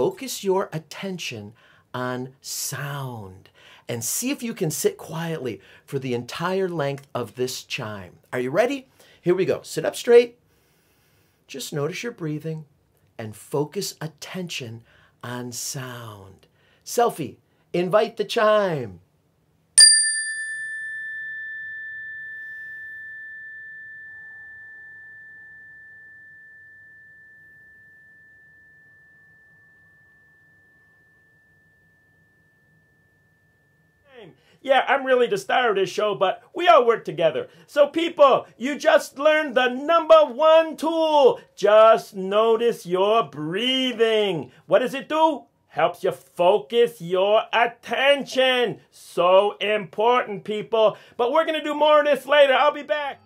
focus your attention on sound and see if you can sit quietly for the entire length of this chime. Are you ready? Here we go. Sit up straight. Just notice your breathing and focus attention on sound. Selfie, invite the chime. Yeah, I'm really the star of this show, but we all work together. So, people, you just learned the number one tool. Just notice your breathing. What does it do? Helps you focus your attention. So important, people. But we're going to do more of this later. I'll be back.